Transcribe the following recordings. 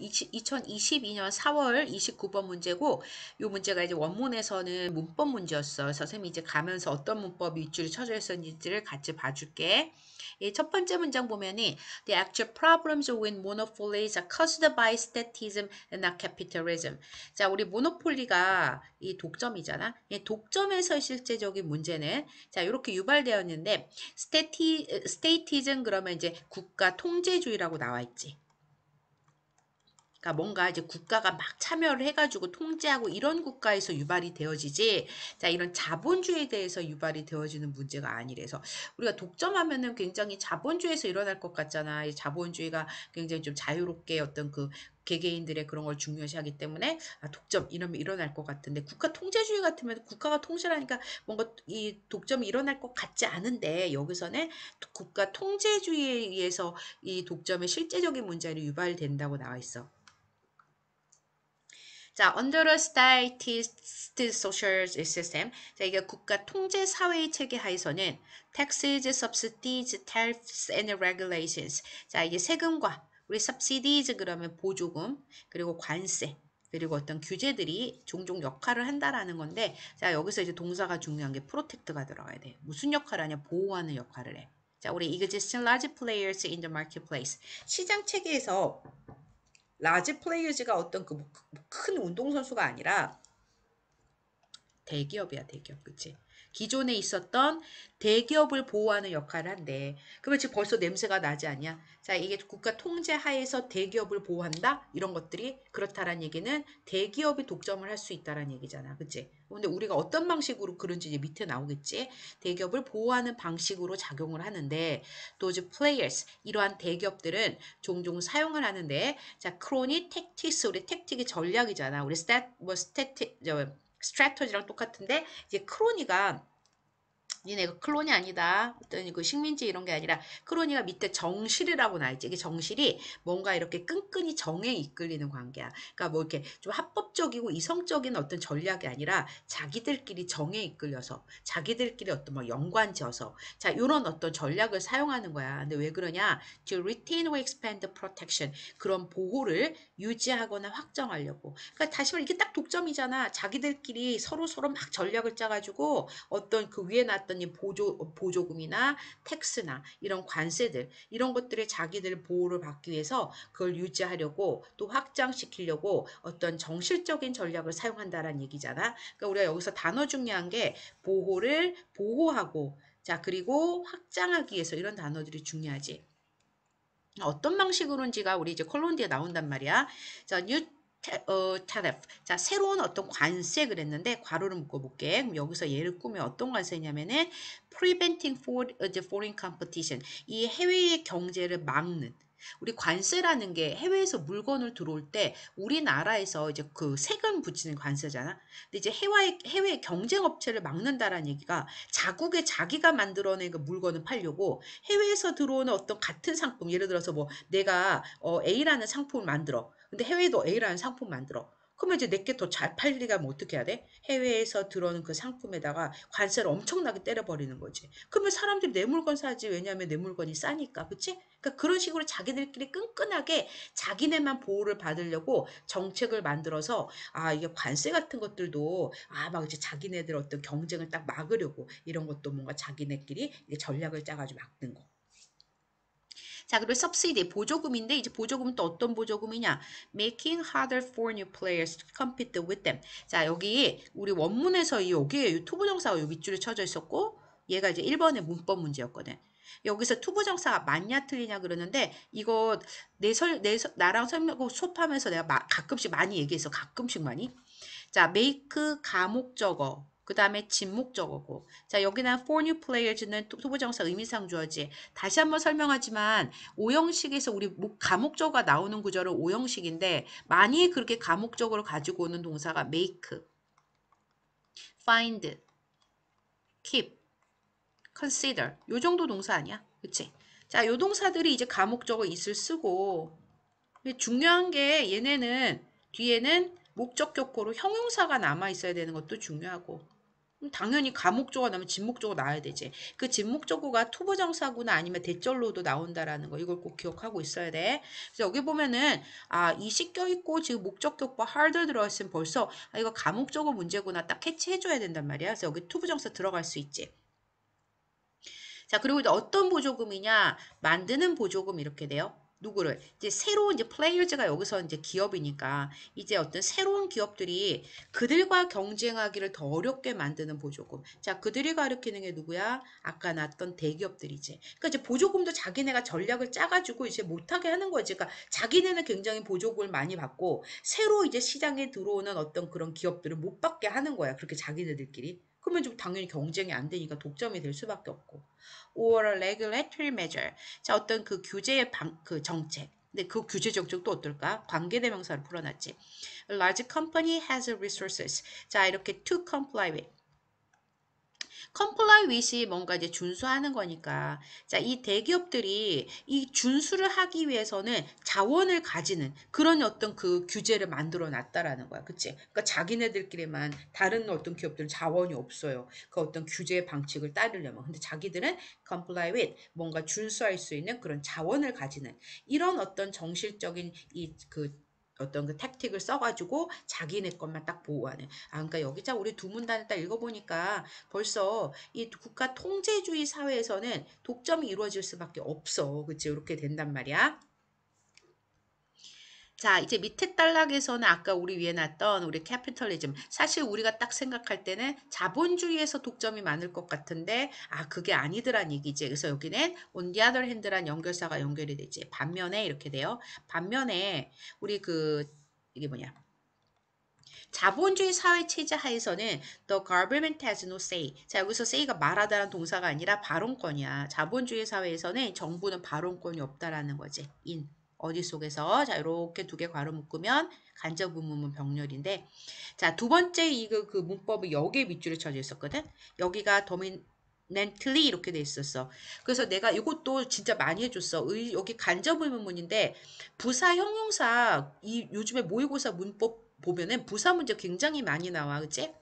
2022년 4월 29번 문제고 이 문제가 이제 원문에서는 문법 문제였어. 그래서 선생님이 이제 가면서 어떤 문법이 윗줄에 쳐져 있었는지를 같이 봐줄게. 예, 첫 번째 문장 보면이 The actual problems with monopolies are caused by statism and not capitalism. 자, 우리 모노폴리가 이 독점이잖아. 이 독점에서 실제적인 문제는 자, 이렇게 유발되었는데 스테티 스테이티즘 그러면 이제 국가 통제주의라고 나와 있지. 그러니까 뭔가 이제 국가가 막 참여를 해가지고 통제하고 이런 국가에서 유발이 되어지지, 자, 이런 자본주의에 대해서 유발이 되어지는 문제가 아니래서 우리가 독점하면은 굉장히 자본주의에서 일어날 것 같잖아. 이 자본주의가 굉장히 좀 자유롭게 어떤 그 개개인들의 그런 걸 중요시하기 때문에 아, 독점 이러면 일어날 것 같은데 국가 통제주의 같으면 국가가 통제하니까 뭔가 이 독점이 일어날 것 같지 않은데 여기서는 국가 통제주의에 의해서 이 독점의 실제적인 문제로 유발된다고 나와 있어. 자, under a statist social system. 자, 이게 국가 통제 사회의 체계 하에서는 taxes, subsidies, tariffs and regulations. 자, 이게 세금과 우리 subsidies 그러면 보조금, 그리고 관세, 그리고 어떤 규제들이 종종 역할을 한다라는 건데, 자, 여기서 이제 동사가 중요한 게 protect가 들어가야 돼. 무슨 역할을 하냐? 보호하는 역할을 해. 자, 우리 existing large players in the marketplace. 시장 체계에서 large players가 어떤 그 큰 운동선수가 아니라 대기업이야 대기업. 그치 기존에 있었던 대기업을 보호하는 역할을 한대. 그러면 지금 벌써 냄새가 나지 않냐? 자, 이게 국가 통제 하에서 대기업을 보호한다? 이런 것들이 그렇다란 얘기는 대기업이 독점을 할 수 있다란 얘기잖아. 그치? 근데 우리가 어떤 방식으로 그런지 이제 밑에 나오겠지? 대기업을 보호하는 방식으로 작용을 하는데 또 이제 players, 이러한 대기업들은 종종 사용을 하는데 자, crony tactics, 우리 tactic이 전략이잖아. 우리 stat, 뭐 static, 저, strategy랑 똑같은데 이제 crony가 니네가 colony 아니다. 어떤 그 식민지 이런 게 아니라 crony가 밑에 정실이라고 나 있지. 이게 정실이 뭔가 이렇게 끈끈이 정에 이끌리는 관계야. 그러니까 뭐 이렇게 좀 합법적이고 이성적인 어떤 전략이 아니라 자기들끼리 정에 이끌려서 자기들끼리 어떤 뭐 연관지어서 자 이런 어떤 전략을 사용하는 거야. 근데 왜 그러냐? To retain or expand protection 그런 보호를 유지하거나 확정하려고. 그러니까 다시 말해 이게 딱 독점이잖아. 자기들끼리 서로 서로 막 전략을 짜가지고 어떤 그 위에 놨던 어떤 보조, 보조금이나 텍스나 이런 관세들 이런 것들에 자기들 보호를 받기 위해서 그걸 유지하려고 또 확장시키려고 어떤 정실적인 전략을 사용한다라는 얘기잖아. 그러니까 우리가 여기서 단어 중요한 게 보호를 보호하고 자 그리고 확장하기 위해서 이런 단어들이 중요하지. 어떤 방식으로인지가 우리 이제 콜론 뒤에 나온단 말이야. 자, new 어, tariff. 자, 새로운 어떤 관세 그랬는데 괄호를 묶어볼게. 그럼 여기서 얘를 꾸며 어떤 관세냐면은 preventing for the foreign competition. 이 해외의 경제를 막는. 우리 관세라는 게 해외에서 물건을 들어올 때 우리나라에서 이제 그 세금 붙이는 관세잖아. 근데 이제 해외 해외 경쟁 업체를 막는다라는 얘기가 자국에 자기가 만들어낸 그 물건을 팔려고 해외에서 들어오는 어떤 같은 상품 예를 들어서 뭐 내가 어 A라는 상품을 만들어. 근데 해외에도 A라는 상품 만들어. 그러면 이제 내게 더 잘 팔리려면 어떻게 해야 돼? 해외에서 들어오는 그 상품에다가 관세를 엄청나게 때려버리는 거지. 그러면 사람들이 내 물건 사지. 왜냐하면 내 물건이 싸니까. 그치? 그러니까 그런 식으로 자기들끼리 끈끈하게 자기네만 보호를 받으려고 정책을 만들어서 아, 이게 관세 같은 것들도 아, 막 이제 자기네들 어떤 경쟁을 딱 막으려고 이런 것도 뭔가 자기네끼리 전략을 짜가지고 막는 거. 자, 그리고 subsidy 보조금인데 이제 보조금은 또 어떤 보조금이냐? Making harder for new players to compete with them. 자, 여기 우리 원문에서 여기에 to부정사가 여기 밑줄에 쳐져 있었고 얘가 이제 1번의 문법 문제였거든. 여기서 to부정사가 맞냐 틀리냐 그러는데 이거 내 설, 내 나랑 설명 수업하면서 내가 마, 가끔씩 많이 얘기해서 가끔씩 많이 자, make 가목적어 그 다음에 진목적어고 자 여기는 for new players는 to부정사 의미상 주어지 다시 한번 설명하지만 오형식에서 우리 가목적어가 나오는 구절은 오형식인데 많이 그렇게 가목적어를 가지고 오는 동사가 make, find, keep, consider 요 정도 동사 아니야? 그치? 자, 요 동사들이 이제 가목적어 it을 쓰고 중요한 게 얘네는 뒤에는 목적격 보로 형용사가 남아 있어야 되는 것도 중요하고 당연히 가목조가 나면 진목조가 나와야 되지. 그 진목조구가 to부정사구나 아니면 that절로도 나온다라는 거 이걸 꼭 기억하고 있어야 돼. 그래서 여기 보면은 아 it이 껴 있고 지금 목적격과 harder 들어있으면 벌써 아 이거 가목조구 문제구나 딱 캐치해줘야 된단 말이야. 그래서 여기 to부정사 들어갈 수 있지. 자 그리고 이제 어떤 보조금이냐 만드는 보조금 이렇게 돼요. 누구를 이제 새로운 이제 플레이어즈가 여기서 이제 기업이니까 이제 어떤 새로운 기업들이 그들과 경쟁하기를 더 어렵게 만드는 보조금. 자, 그들이 가리키는 게 누구야? 아까 났던 대기업들이지. 그러니까 이제 보조금도 자기네가 전략을 짜가지고 이제 못하게 하는 거지. 그러니까 자기네는 굉장히 보조금을 많이 받고 새로 이제 시장에 들어오는 어떤 그런 기업들을 못 받게 하는 거야. 그렇게 자기네들끼리. 그러면 좀 당연히 경쟁이 안 되니까 독점이 될 수밖에 없고. or a regulatory measure. 자, 어떤 그 규제의 방, 그 정책. 근데 그 규제 정책도 어떨까? 관계대명사를 풀어놨지. A large company has resources. 자, 이렇게 to comply with. Comply with이 뭔가 이제 준수하는 거니까. 자, 이 대기업들이 이 준수를 하기 위해서는 자원을 가지는 그런 어떤 그 규제를 만들어 놨다라는 거야. 그치? 그러니까 자기네들끼리만 다른 어떤 기업들은 자원이 없어요. 그 어떤 규제 방식을 따르려면. 근데 자기들은 comply with 뭔가 준수할 수 있는 그런 자원을 가지는 이런 어떤 정실적인 이그 어떤 그 택틱을 써가지고 자기네 것만 딱 보호하는. 아, 그러니까 여기 자 우리 두 문단을 딱 읽어보니까 벌써 이 국가 통제주의 사회에서는 독점이 이루어질 수밖에 없어. 그치? 이렇게 된단 말이야. 자, 이제 밑에 단락에서는 아까 우리 위에 놨던 우리 캐피털리즘. 사실 우리가 딱 생각할 때는 자본주의에서 독점이 많을 것 같은데, 아, 그게 아니더란 얘기지. 그래서 여기는 on the other hand란 연결사가 연결이 되지. 반면에 이렇게 돼요. 반면에 우리 그, 이게 뭐냐. 자본주의 사회 체제 하에서는 the government has no say. 자, 여기서 say가 말하다라는 동사가 아니라 발언권이야. 자본주의 사회에서는 정부는 발언권이 없다라는 거지. in. 어디 속에서? 자 이렇게 두 개 괄호 묶으면 간접 의문문 병렬인데 자 두 번째 이거 그 문법이 여기에 밑줄에 쳐져 있었거든? 여기가 dominantly 이렇게 돼 있었어. 그래서 내가 이것도 진짜 많이 해줬어. 의, 여기 간접 의문문인데 부사 형용사 이 요즘에 모의고사 문법 보면은 부사 문제 굉장히 많이 나와. 그치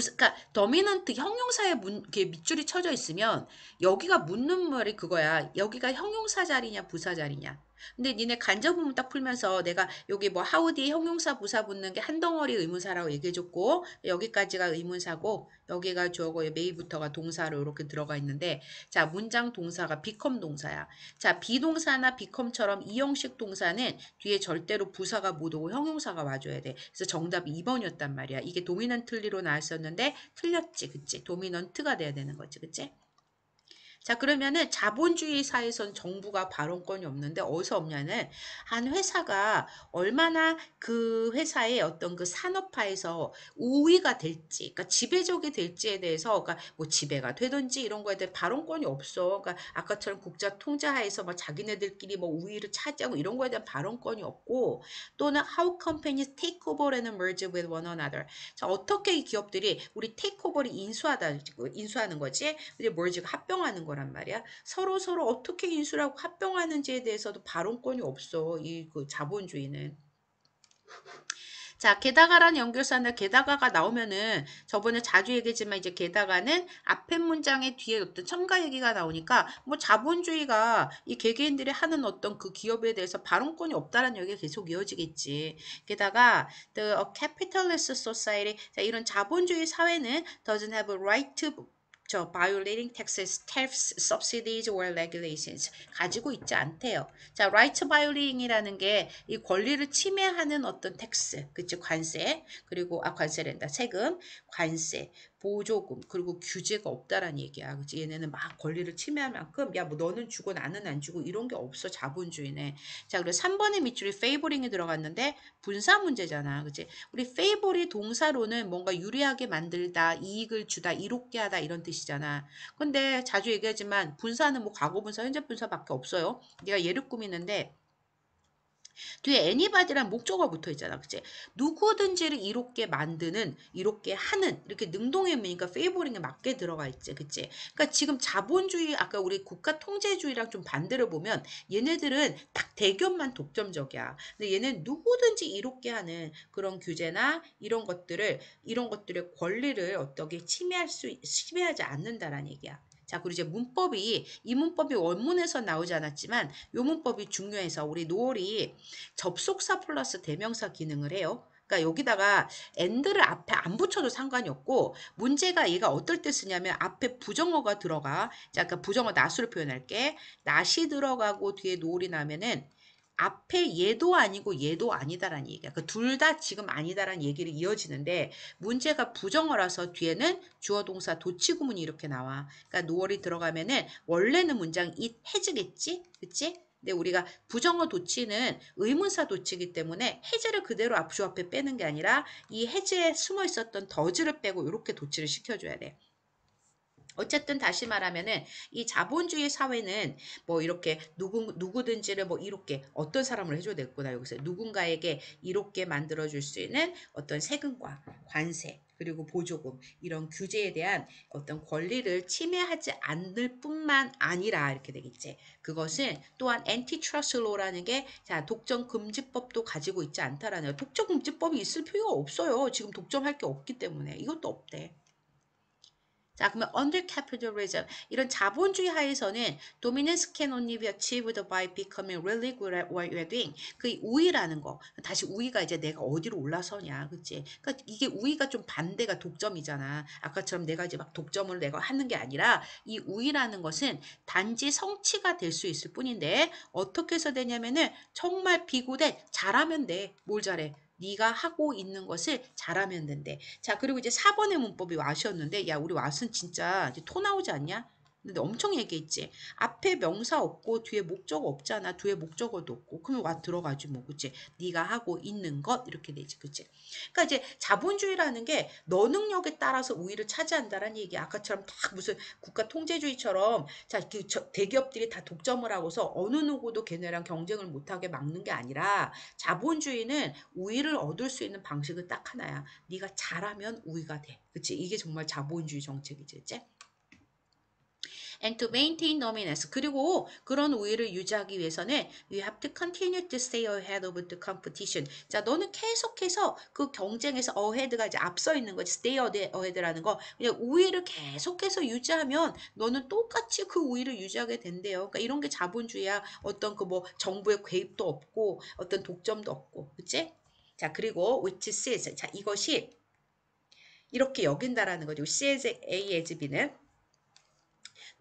그러니까 dominant 형용사에 문, 이렇게 밑줄이 쳐져 있으면 여기가 묻는 말이 그거야. 여기가 형용사 자리냐 부사 자리냐. 근데 니네 간접 부분 딱 풀면서 내가 여기 뭐 how 뒤 형용사 부사 붙는 게 한 덩어리 의문사라고 얘기해줬고 여기까지가 의문사고 여기가 저거 may부터가 동사로 이렇게 들어가 있는데 자 문장 동사가 비컴 동사야. 자 비동사나 비컴처럼 이 형식 동사는 뒤에 절대로 부사가 못 오고 형용사가 와줘야 돼. 그래서 정답이 2번이었단 말이야. 이게 도미넌틀리로 나왔었는데 틀렸지, 그치? 도미넌트가 돼야 되는 거지, 그치? 자 그러면은 자본주의 사회에서는 정부가 발언권이 없는데 어디서 없냐는 한 회사가 얼마나 그 회사의 어떤 그 산업화에서 우위가 될지 그러니까 지배적이 될지에 대해서 그러니까 뭐 지배가 되든지 이런 거에 대해 발언권이 없어. 그러니까 아까처럼 국자 통제하에서 뭐 자기네들끼리 뭐 우위를 차지하고 이런 거에 대한 발언권이 없고 또는 how companies take over and merge with one another. 자 어떻게 이 기업들이 우리 take over를 인수하다 인수하는 거지? 우리 merge가 합병하는 거 거란 말이야. 서로 서로 어떻게 인수라고 합병하는지에 대해서도 발언권이 없어. 이 그 자본주의는. 자, 게다가란 연결사나 게다가가 나오면은 저번에 자주 얘기했지만 이제 게다가는 앞에 문장의 뒤에 어떤 첨가 얘기가 나오니까 뭐 자본주의가 이 개개인들이 하는 어떤 그 기업에 대해서 발언권이 없다는 얘기가 계속 이어지겠지. 게다가 the capitalist society 자, 이런 자본주의 사회는 doesn't have a right to 저 violating taxes, tariffs, subsidies or regulations 가지고 있지 않대요. 자, right violating이라는 게 이 권리를 침해하는 어떤 tax, 그치 관세, 그리고 아 관세랜다 세금, 관세, 보조금 그리고 규제가 없다라는 얘기야. 그치? 얘네는 막 권리를 침해할 만큼 야 뭐 너는 주고 나는 안 주고 이런 게 없어 자본주의네. 자 그리고 3번의 밑줄이 favoring이 들어갔는데 분사 문제잖아. 그치? 우리 favor이 동사로는 뭔가 유리하게 만들다, 이익을 주다, 이롭게 하다 이런 뜻이 잖아. 근데 자주 얘기하지만 분사는 뭐 과거 분사, 현재 분사밖에 없어요. 내가 예를 꾸미는데 뒤에 anybody란 목적어 붙어 있잖아. 그치? 누구든지를 이롭게 만드는, 이롭게 하는, 이렇게 능동의 의미니까 favoring에 맞게 들어가 있지. 그치? 그러니까 지금 자본주의, 아까 우리 국가 통제주의랑 좀 반대로 보면 얘네들은 딱 대견만 독점적이야. 근데 얘는 누구든지 이롭게 하는 그런 규제나 이런 것들을, 이런 것들의 권리를 어떻게 침해할 수, 침해하지 않는다라는 얘기야. 자, 그리고 이제 문법이 이 문법이 원문에서 나오지 않았지만 이 문법이 중요해서 우리 노을이 접속사 플러스 대명사 기능을 해요. 그러니까 여기다가 and를 앞에 안 붙여도 상관이 없고 문제가 얘가 어떨 때 쓰냐면 앞에 부정어가 들어가. 자, 그러니까 부정어 낫으로 표현할게. 낫이 들어가고 뒤에 노을이 나면은 앞에 얘도 아니고 얘도 아니다라는 얘기야. 그러니까 둘다 지금 아니다라는 얘기를 이어지는데 문제가 부정어라서 뒤에는 주어 동사 도치 구문이 이렇게 나와. 그러니까 노월이 들어가면은 원래는 문장 이 해즈겠지? 그치? 근데 우리가 부정어 도치는 의문사 도치이기 때문에 해즈를 그대로 앞주 앞에 빼는 게 아니라 이 해즈에 숨어 있었던 더즈를 빼고 이렇게 도치를 시켜줘야 돼. 어쨌든 다시 말하면은 이 자본주의 사회는 뭐 이렇게 누구 누구든지를 뭐 이롭게 어떤 사람을 해줘야 되겠구나 여기서 누군가에게 이롭게 만들어 줄 수 있는 어떤 세금과 관세 그리고 보조금 이런 규제에 대한 어떤 권리를 침해하지 않을 뿐만 아니라 이렇게 되겠지. 그것은 또한 엔티트러스로라는 게 자 독점 금지법도 가지고 있지 않다라는 독점 금지법이 있을 필요가 없어요. 지금 독점할 게 없기 때문에 이것도 없대. 자, 그러면 under capitalism 이런 자본주의 하에서는 dominance can only be achieved by becoming really good at what you're doing. 그 우위라는 거. 다시 우위가 이제 내가 어디로 올라서냐, 그치? 그러니까 이게 우위가 좀 반대가 독점이잖아. 아까처럼 내가 이제 막 독점을 내가 하는 게 아니라 이 우위라는 것은 단지 성취가 될 수 있을 뿐인데 어떻게 해서 되냐면은 정말 비고된 잘하면 돼. 뭘 잘해? 네가 하고 있는 것을 잘하면 된대. 자, 그리고 이제 4번의 문법이 와셨는데 야, 우리 왓은 진짜 토 나오지 않냐? 근데 엄청 얘기했지. 앞에 명사 없고 뒤에 목적어 없잖아. 뒤에 목적어도 없고. 그러면 와 들어가지 뭐. 그치? 네가 하고 있는 것 이렇게 되지. 그치? 그러니까 이제 자본주의라는 게 너 능력에 따라서 우위를 차지한다라는 얘기. 아까처럼 딱 무슨 국가 통제주의처럼 자, 그 대기업들이 다 독점을 하고서 어느 누구도 걔네랑 경쟁을 못하게 막는 게 아니라 자본주의는 우위를 얻을 수 있는 방식은 딱 하나야. 네가 잘하면 우위가 돼. 그치? 이게 정말 자본주의 정책이지. 그치? And to maintain dominance. 그리고 그런 우위를 유지하기 위해서는 you have to continue to stay ahead of the competition. 자, 너는 계속해서 그 경쟁에서 ahead가 이제 앞서 있는 거지. stay ahead라는 거. 그냥 우위를 계속해서 유지하면 너는 똑같이 그 우위를 유지하게 된대요. 그러니까 이런 게 자본주의야. 어떤 그 뭐 정부의 개입도 없고 어떤 독점도 없고. 그치? 자, 그리고 which says. 자, 이것이 이렇게 여긴다라는 거죠. C as A as B는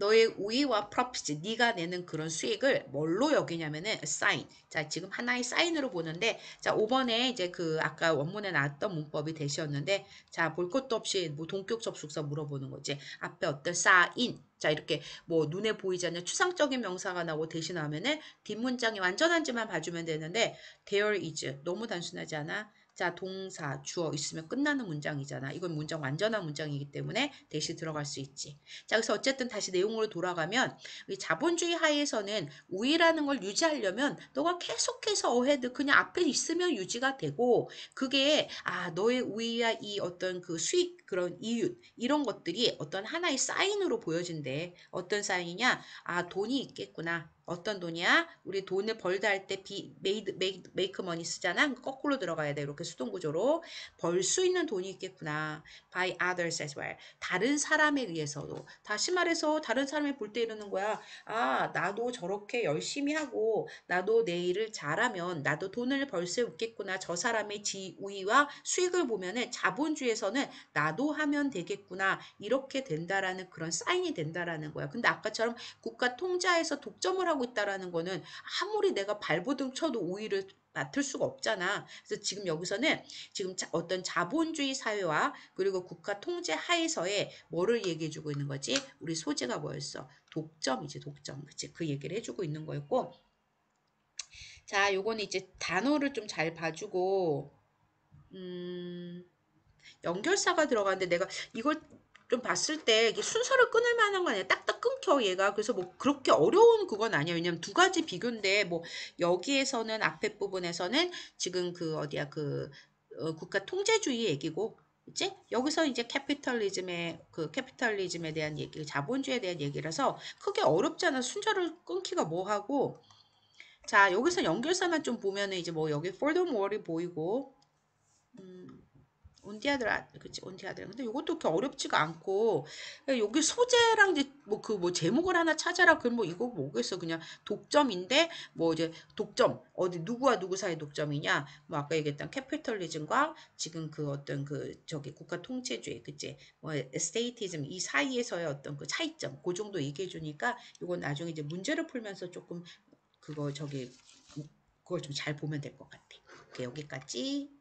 너의 우위와 프로피트, 네가 내는 그런 수익을 뭘로 여기냐면은 사인. 자, 지금 하나의 사인으로 보는데 자, 5번에 이제 그 아까 원문에 나왔던 문법이 되셨는데 자, 볼 것도 없이 뭐 동격 접속사 물어보는 거지. 앞에 어떤 사인. 자, 이렇게 뭐 눈에 보이지 않는 추상적인 명사가 나오고 대신하면은 뒷문장이 완전한지만 봐주면 되는데 there is 너무 단순하지 않아? 자, 동사, 주어 있으면 끝나는 문장이잖아. 이건 문장 완전한 문장이기 때문에 대시 들어갈 수 있지. 자, 그래서 어쨌든 다시 내용으로 돌아가면 자본주의 하에서는 우위라는 걸 유지하려면 너가 계속해서 ahead 그냥 앞에 있으면 유지가 되고 그게 아, 너의 우위와 이 어떤 그 수익 그런 이윤 이런 것들이 어떤 하나의 사인으로 보여진대. 어떤 사인이냐? 아, 돈이 있겠구나. 어떤 돈이야? 우리 돈을 벌다 할 때 be made 메이크 머니 쓰잖아. 거꾸로 들어가야 돼. 이렇게 수동 구조로 벌 수 있는 돈이 있겠구나. by others as well. 다른 사람에 의해서도. 다시 말해서 다른 사람이 볼 때 이러는 거야. 아, 나도 저렇게 열심히 하고 나도 내 일을 잘하면 나도 돈을 벌 수 있겠구나. 저 사람의 지위와 수익을 보면은 자본주의에서는 나도 하면 되겠구나. 이렇게 된다라는 그런 사인이 된다라는 거야. 근데 아까처럼 국가 통제하에서 독점을 하고 있다라는 거는 아무리 내가 발버둥 쳐도 우위를 맡을 수가 없잖아. 그래서 지금 여기서는 지금 어떤 자본주의 사회와 그리고 국가 통제 하에서의 뭐를 얘기해주고 있는 거지? 우리 소재가 뭐였어? 독점이지, 독점. 그치? 그 얘기를 해주고 있는 거였고. 자, 요거는 이제 단어를 좀 잘 봐주고, 음, 연결사가 들어가는데 내가 이걸 좀 봤을 때 순서를 끊을 만한 거 아니야. 딱딱 끊겨 얘가. 그래서 뭐 그렇게 어려운 그건 아니야. 왜냐면 두 가지 비교인데 뭐 여기에서는 앞에 부분에서는 지금 그 어디야 그 어, 국가 통제주의 얘기고 그치? 여기서 이제 capitalism의 그 capitalism에 대한 얘기, 자본주의에 대한 얘기라서 크게 어렵잖아. 순서를 끊기가 뭐하고 자 여기서 연결사만 좀 보면은 이제 뭐 여기 furthermore이 보이고 음, 온디아들 그치 온디아들. 근데 이것도 그렇게 어렵지가 않고 여기 소재랑 이제 뭐 그 뭐 제목을 하나 찾아라. 그럼 뭐 이거 뭐겠어. 그냥 독점인데 뭐 이제 독점 어디 누구와 누구 사이 독점이냐. 뭐 아까 얘기했던 캐피털리즘과 지금 그 어떤 그 저기 국가 통제주의 그치? 뭐 에스테이티즘 이 사이에서의 어떤 그 차이점 그 정도 얘기해 주니까 이건 나중에 이제 문제를 풀면서 조금 그거 저기 그걸 좀 잘 보면 될 것 같아. 여기까지.